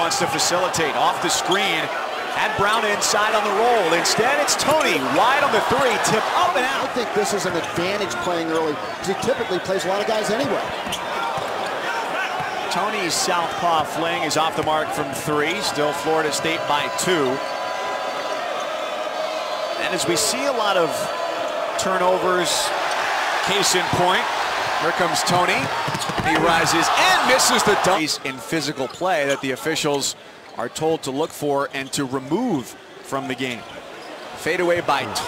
wants to facilitate off the screen. Had Brown inside on the roll. Instead, it's Toney wide on the three, tip up and out. I think this is an advantage playing early because he typically plays a lot of guys anyway. Toney's southpaw fling is off the mark from three. Still Florida State by two. And as we see a lot of turnovers, case in point, here comes Toney. He rises and misses the dunk. In physical play that the officials are told to look for and to remove from the game. Fade away by Toney.